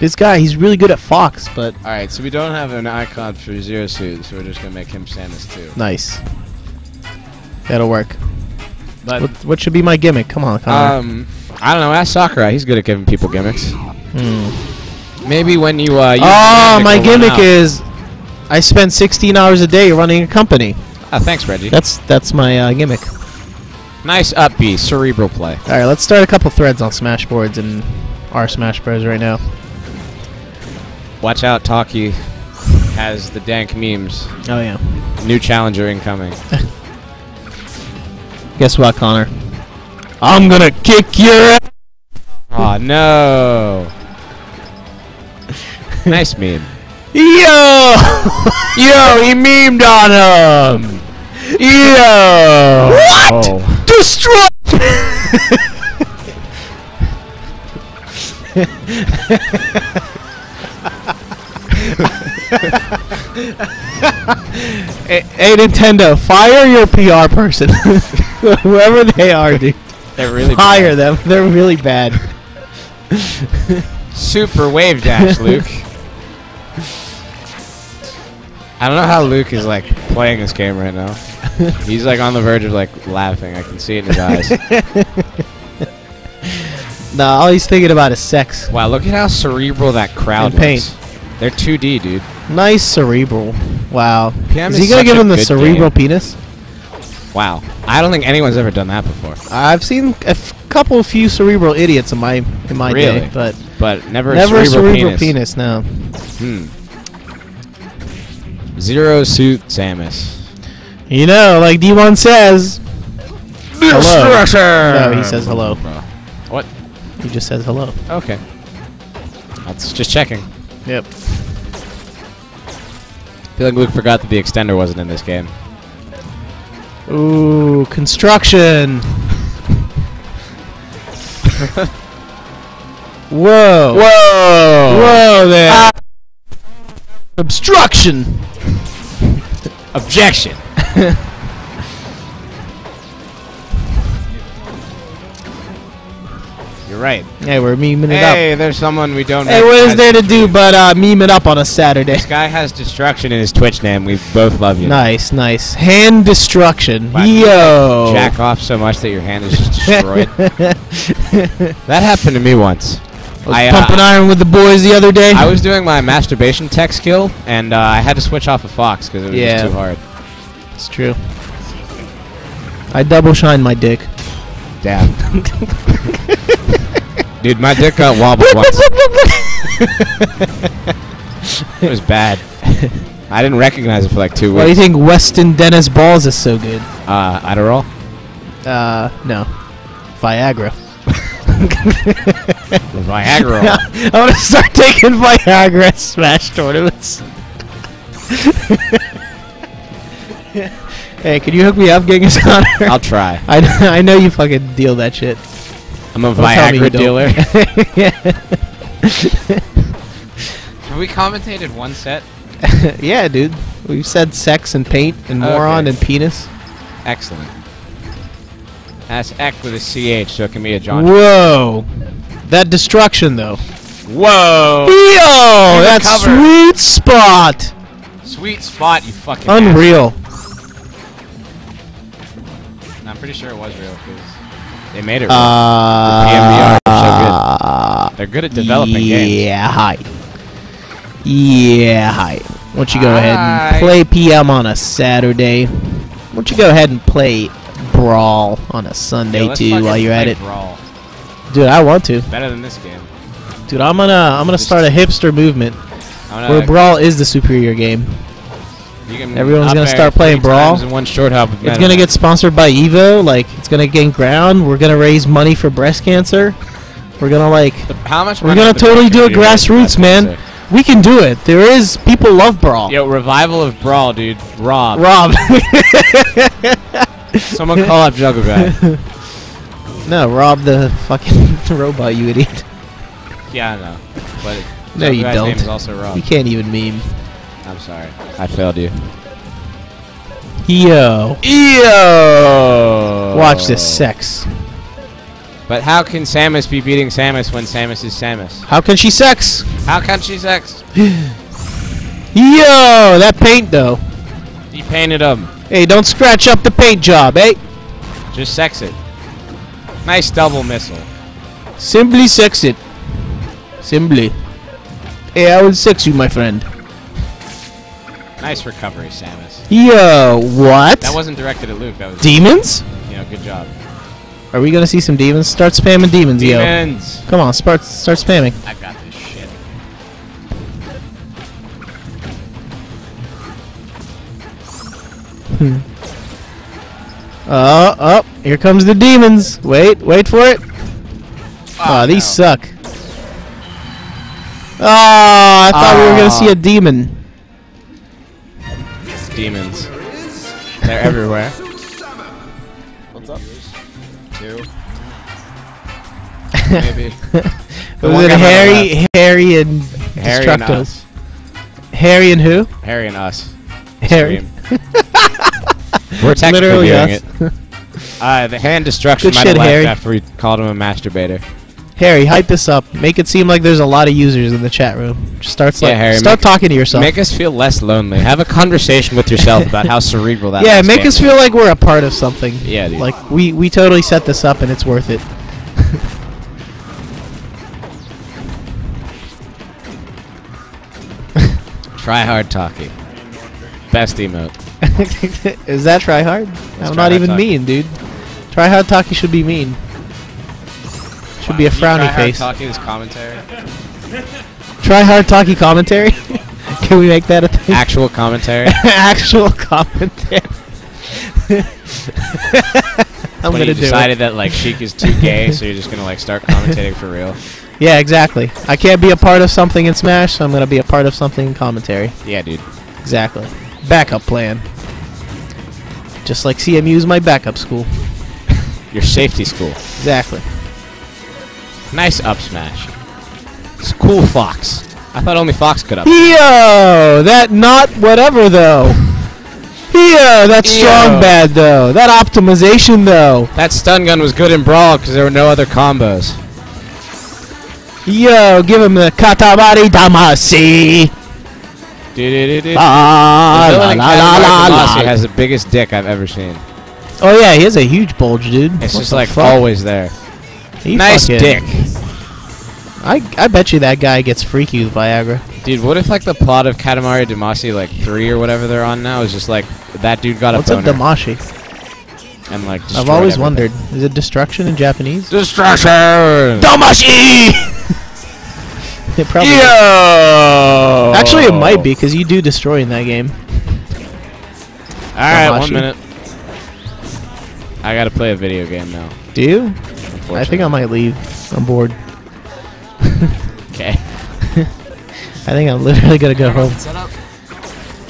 This guy, he's really good at Fox, but All right, so we don't have an icon for Zero Suit, so we're just gonna make him Samus too. nice. That'll work. But What, what should be my gimmick? Come on, Connor. um, I don't know. Ask Sakurai. He's good at giving people gimmicks. Hmm. Maybe when you uh. use Oh, my will run gimmick out. is I spend 16 hours a day running a company. Ah, thanks, Reggie. That's that's my uh, gimmick. nice upbeat, cerebral play. All right, let's start a couple threads on Smashboards and our Smash Bros. right now. Watch out, Taki has the dank memes. Oh yeah. New challenger incoming. Guess what, Connor? I'm gonna kick your ass. no. nice meme. Yo! Yo, he memed on him. Yo! What? Oh. Destroy! hey, hey, Nintendo, fire your PR person. Whoever they are, dude. They're really Fire bad. them. They're really bad. Super wave dash, Luke. I don't know how Luke is like playing this game right now. He's like on the verge of like laughing. I can see it in his eyes. Nah, all he's thinking about is sex. Wow, look at how cerebral that crowd And paint. looks. They're 2D, dude. Nice cerebral. Wow. PM is is he gonna give him the cerebral game. penis? Wow. I don't think anyone's ever done that before. I've seen a couple, of few cerebral idiots in my in my Really? day, but But never, never cerebral, cerebral penis. penis. No. Hmm. Zero suit Samus. You know, like D1 says. Hello. No, he says hello. What? He just says hello. Okay. That's just checking. Yep. I feel like Luke forgot that the extender wasn't in this game. Ooh, construction. Whoa. Whoa! Whoa there. Ah. Obstruction. Objection! You're right. Hey, we're memeing it up. Hey, there's someone we don't Hey, what is there to do but uh, meme it up on a Saturday? This guy has destruction in his Twitch name. We both love you. Nice, nice. Hand destruction. Wow, Yo. Jack off so much that your hand is just destroyed. that happened to me once. I uh, pumping iron with the boys the other day. I was doing my masturbation tech skill, and uh, I had to switch off a Fox because it was Yeah. too hard. It's true. I double shine my dick. Damn. Dude, my dick got wobbled once. It was bad. I didn't recognize it for like two weeks. Why do you think Weston Dennis Balls is so good? Uh, Adderall? Uh, no. Viagra. Viagra. I want to start taking Viagra at Smash tournaments. hey, can you hook me up, Genghis Connor? I'll try. I, I know you fucking deal that shit. I'm a Don't me Viagra dealer. Have we commentated one set? yeah, dude. We've said sex and paint and moron and penis. Excellent. That's Eck with a CH, so it can be a John. Whoa. That destruction, though. Whoa! Yo, Leave that cover. sweet spot. Sweet spot, you fucking. Unreal. ass. I'm pretty sure it was real because they made it real. Uh, PMBR are so They're good at developing games. yeah, hi. Yeah, hi. Why don't you go ahead and play PM on a Saturday? Why don't you go ahead and play Brawl on a Sunday Yeah, too while you're at it? Brawl. Dude, I want to. Better than this game. Dude, I'm gonna I'm gonna start a hipster movement where Brawl is the superior game. Everyone's gonna start playing Brawl. In one short hop It's gonna get sponsored by Evo. Like, it's gonna gain ground. We're gonna raise money for breast cancer. We're gonna like, How much? we're gonna totally do it community raise for grassroots, man. cancer? We can do it. There is people love Brawl. Yo, revival of Brawl, dude. Rob. Rob. Someone call up Juggle Guy. no, Rob the fucking robot, you idiot. yeah, I know. But No, Juggle you Guy's don't. name is also Rob. You can't even meme. I'm sorry. I failed you. Yo. Yo! Watch this sex. But how can Samus be beating Samus when Samus is Samus? How can she sex? How can she sex? Yo, that paint though. He painted him. Hey, don't scratch up the paint job, eh? Just sex it. Nice double missile. Simply sex it. Simply. Hey, I will sex you, my friend. Nice recovery, Samus. Yo, what? That wasn't directed at Luke. That was, demons? you know, good job. Are we gonna see some demons? Start spamming demons, yo. Demons. Come on, start start spamming. I got this shit. Oh, oh, here comes the demons. Wait, wait for it. Oh, these no. suck. Oh, I thought we were gonna see a ah. demon. Demons. They're everywhere. What's up? Two. Maybe. Was it guy on the Harry, Harry, and Harry and Destructos? us. Harry and who? Harry and us. Harry. Stream. We're technically Literally doing us. it. Uh, the hand destruction Good might shit, have left Harry. after we called him a masturbator. Harry, hype this up. Make it seem like there's a lot of users in the chat room. Just start Yeah, like, Harry, start talking to yourself. Make us feel less lonely. Have a conversation with yourself about how cerebral that. yeah, make us was. feel like we're a part of something. Yeah, dude. Like we we totally set this up and it's worth it. Try hard talkie. Best emote. Is that try hard? I'm try not even talkie. mean, dude. Try hard talkie should be mean. Should be a frowny face. Talkie is commentary. Try hard talkie commentary. Can we make that a thing? Actual commentary. Actual commentary. I'm when gonna you decided it. that like Sheik is too gay, so you're just gonna like start commentating for real. Yeah, exactly. I can't be a part of something in Smash, so I'm gonna be a part of something in commentary. Yeah, dude. Exactly. Backup plan. Just like CMU's my backup school. Your safety school. Exactly. Nice up smash. It's cool Fox. I thought only Fox could up. Yo, that not whatever though. Yo, that strong bad though. That optimization though. That stun gun was good in Brawl because there were no other combos. Yo, give him the Katamari Damacy. Ah, la, la, la, la, la. has the biggest dick I've ever seen. Oh yeah, he has a huge bulge, dude. It's just like fuck? always there. He nice fucking- dick. I I bet you that guy gets freaky with Viagra. Dude, what if like the plot of Katamari Damacy like 3 or whatever they're on now is just like that dude got What's a a boner damashi? and like I've always everything. wondered. Is it destruction in Japanese? Destruction! Damashi. it probably. is. Yo! Actually, it might be because you do destroy in that game. Alright, one minute. I gotta play a video game now. Do you? I think I might leave. I'm bored. Okay. I think I'm literally gonna go home.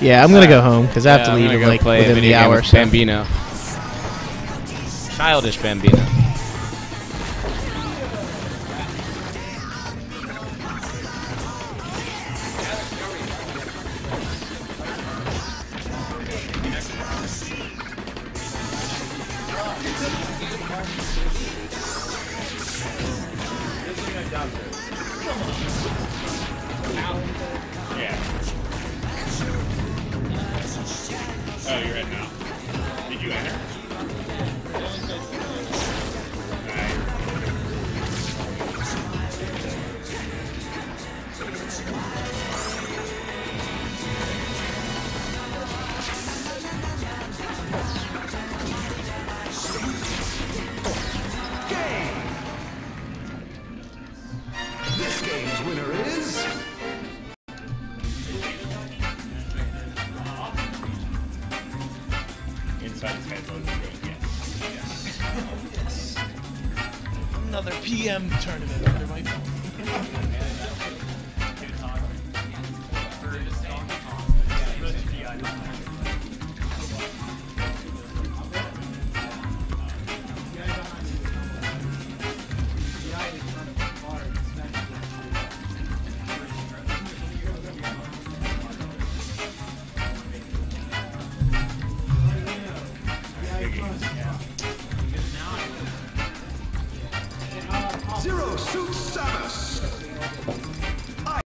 Yeah, I'm gonna go home because I have Yeah, to leave in go like play a within video the game hour. with So. Bambino. Childish Bambino. Oh, you're in now. another PM tournament under my phone.